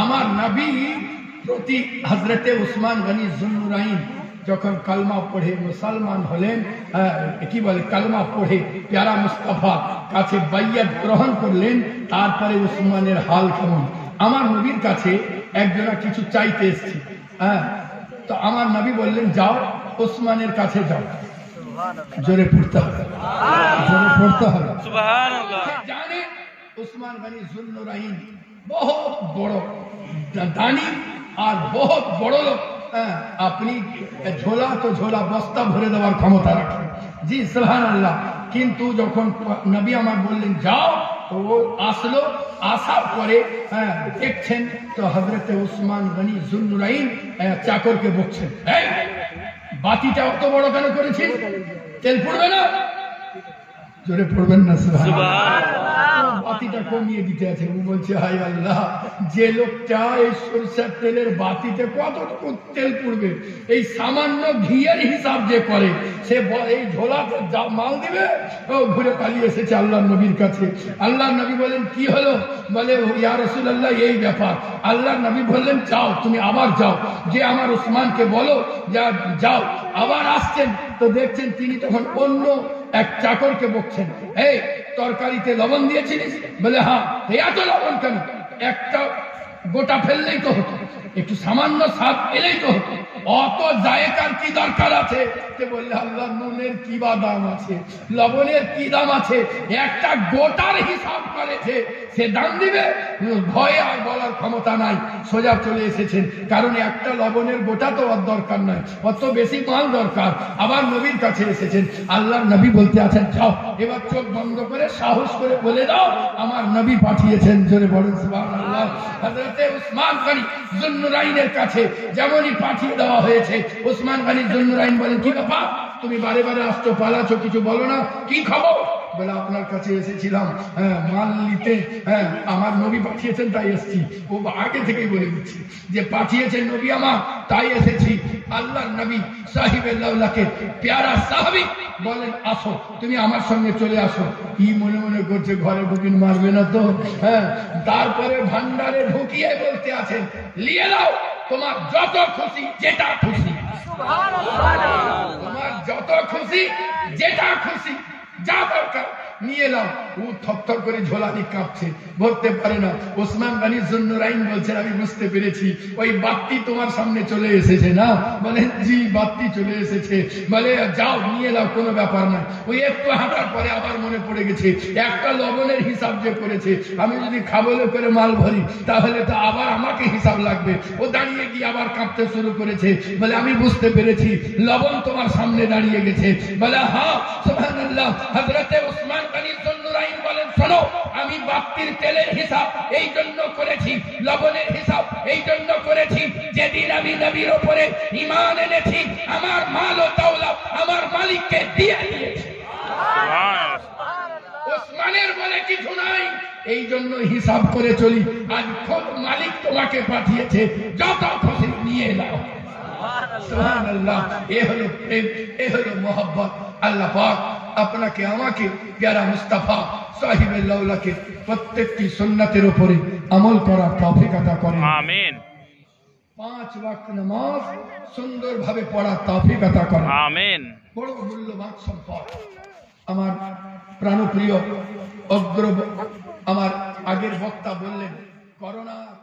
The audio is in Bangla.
আমার নবী প্রতি হজরতে উসমান গনি যখন কালমা পড়ে মুসলমান হলেন কি বলে কালমা পড়ে প্যারা মুস্তাফা কাছে বাইয়াত গ্রহণ করলেন তারপরে উসমানের হাল কেমন? আমার নবীর কাছে একজনা কিছু চাইতে এসছি। হ্যাঁ তো আমার নবী বললেন যাও ওসমানের কাছে যাও। জোরে পড়তে হবে। জোরে পড়তে হবে। জানে উসমান গনি বহুত বড় দানি আর বহুত বড় লোক আপনি ঝোলা তো ঝোলা বস্তা ভরে দেওয়ার ক্ষমতা রাখেন জি সুবহান আল্লাহ কিন্তু যখন নবী আমার বললেন যাও ও আসলো আসার পরে দেখছেন তো হজরতে উসমান গনি জুন্নুরাইন চাকরকে বকছেন বাতিটা অত বড় কেন করেছিস? তেল পড়বে না? জোরে পড়বেন না সুবহান বাতিটা কমিয়ে দিতে আছে। ও বলছে হাই আল্লাহ, যে লোকটা এই সরিষার তেলের বাতিতে কতটুকু তেল পড়বে, এই সামান্য ঘিয়ের হিসাব যে করে, সে এই ঝোলাতে মাল দিবে, ও ঘুরে পালিয়ে এসেছে আল্লাহ নবীর কাছে। আল্লাহ নবী বলেন কি হলো? বলে ইয়া রসুল্লাহ এই ব্যাপার। আল্লাহ নবী বললেন, যাও, তুমি আবার যাও। যে আমার উসমানকে বলো, যা, যাও, আবার আসছেন। তো দেখছেন তিনি তখন অন্য এক চাকরকে বকছেন। এই তরকারিতে লবণ দিয়েছিলিস? বলে হ্যাঁ এত লবণ কেন? একটা গোটা ফেললেই তো হতো। একটু সামান্য স্বাদ এলেই তো হতো। অত জায়গার কি দরকার আছে? বললে, আল্লাহ, নুনের কি বা দাম আছে? লবণের কি দাম আছে? একটা গোটার হিসাব করেছে সে দাম দিবে, ভয়ে আর বলার ক্ষমতা নাই। সোজা চলে এসেছেন। কারণ একটা লবণের গোটা তো ওর দরকার নাই। অত বেশি মাল দরকার। আবার নবীর কাছে এসেছেন। আল্লাহর নবী বলতে আছেন, যাও, এবার চোখ বন্ধ করে সাহস করে বলে দাও, আমার নবী পাঠিয়েছেন। জোরে বলেন, সুবহানাল্লাহ। হযরতে উসমান গনি জুন্নুরাইনের কাছে যেমনই পাঠিয়ে দেওয়া হয়েছে, উসমান গনি জুন্নুরাইন বলেন, কি ব্যাপার? তুমি বারে বারে আসছো পালাছো কিছু বলো না। কি খবর? বলে আপনার কাছে এসেছিলাম। হ্যাঁ মাল নিতে। হ্যাঁ আমার নবী পাঠিয়েছেন তাই এসেছি। ও আগে থেকেই বলে দিচ্ছি যে পাঠিয়েছেন নবী আমার তাই এসেছি। আল্লাহ নবী সাহিবেল্লাহকে পেয়ারা সাহাবি বলেন আসো তুমি আমার সঙ্গে চলে আসো। কি মনে মনে করছে ঘরে ঢুকিন মারবে না তো। হ্যাঁ তারপরে ভান্ডারে ঢুকিয়ে বলতে আছেন নিয়ে নাও তোমার যত খুশি যেটা খুশি। তোমার যত খুশি যেটা খুশি যা দরকার, নিয়ে এলাম ও থরথর করে ঝোলানি কাঁপছে। ভরতে পারে না। ওসমান গানি জন্নুরাইন বলছেন, আমি বুঝতে পেরেছি। ওই বাত্তি তোমার সামনে চলে এসেছে না? বলে, জি বাত্তি চলে এসেছে। বলে, যাও, নিয়ে এলাও কোনো ব্যাপার না ওই একটু হাঁটার পরে আবার মনে পড়ে গেছে, একটা লবণের হিসাব যে করেছে। আমি যদি খাবলে করে মাল ভরি, তাহলে তো আবার আমাকে হিসাব লাগবে। ও দাঁড়িয়ে গিয়ে আবার কাঁপতে শুরু করেছে। বলে, আমি বুঝতে পেরেছি, লবণ তোমার সামনে দাঁড়িয়ে গেছে। বলে হ্যাঁ সুবহানাল্লাহ হযরতে উসমান গনি জন্নুরাইন বলেন শোনো আমি বাপ্তির তেলের হিসাব এই জন্য করেছি লবণের হিসাব এই জন্য করেছি যেদিন আমি নবীর ওপরে ঈমান এনেছি আমার মাল ও দৌলত আমার মালিককে দিয়ে দিয়েছি। ওসমানের বলে কিছু নাই এই জন্য হিসাব করে চলি আজ খোদ মালিক তোমাকে পাঠিয়েছে যত খুশি নিয়ে নাও। সুবহানাল্লাহ এ হলো প্রেম এ হলো মোহব্বত আল্লাহ পাক আপনাকে আমাকে প্যারা মুস্তাফা সাহিবের লাউলাকে প্রত্যেকটি সুন্নাতের উপরে আমল করার তৌফিক আতা করেন। আমিন। পাঁচ ওয়াক্ত নামাজ সুন্দরভাবে পড়ার তৌফিক আতা করেন। আমিন। বড় মূল্যবান সম্পদ। আমার প্রাণপ্রিয় অগ্র আমার আগের বক্তা বললেন করোনা